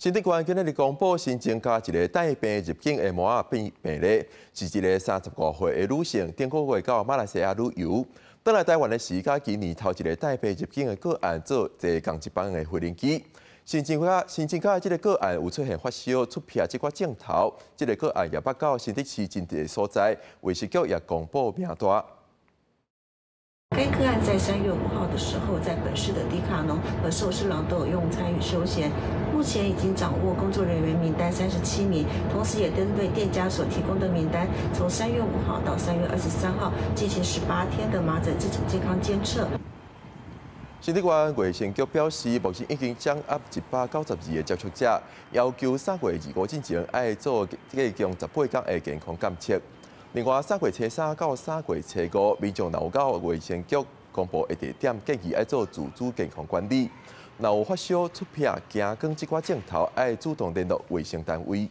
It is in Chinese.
新德关今日公布新增加一个带病入境的模啊病病例，是一个三十五岁的女性，顶个月到马来西亚旅游，倒来台湾的时间今年头一个带病入境的个案做坐共一班的飞行机。新增加新增加这个个案有出现发烧、出片这个镜头，这个个案也报告新德市真地所在，卫生局也公布名单。该个案在三月五号的时候，在本市的迪卡侬和寿司郎都有用参与休闲。目前已经掌握工作人员名单三十七名，同时也针对店家所提供的名单，从三月五号到三月二十三号进行十八天的麻疹自主健康监测。新德关卫生局表示，目前已经掌握一百九十二个接触者，要求三月二五之前爱做计共十八天的健康监测。另外，三月初三到三月初五，民众若有到卫生局公布一地点，建议要做自主健康管理。若有发烧、出片、惊光即款镜头，要主动联络卫生单位。